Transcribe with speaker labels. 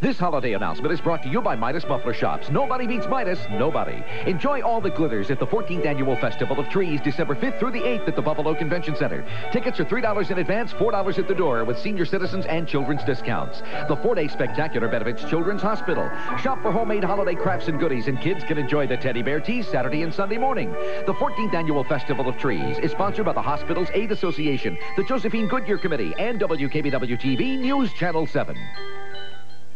Speaker 1: This holiday announcement is brought to you by Midas Muffler Shops. Nobody beats Midas, nobody. Enjoy all the glitters at the 14th Annual Festival of Trees, December 5th through the 8th at the Buffalo Convention Center. Tickets are $3 in advance, $4 at the door with senior citizens and children's discounts. The four-day spectacular benefits Children's Hospital. Shop for homemade holiday crafts and goodies, and kids can enjoy the teddy bear tea Saturday and Sunday morning. The 14th Annual Festival of Trees is sponsored by the Hospital's Aid Association, the Josephine Goodyear Committee, and WKBW TV News Channel 7.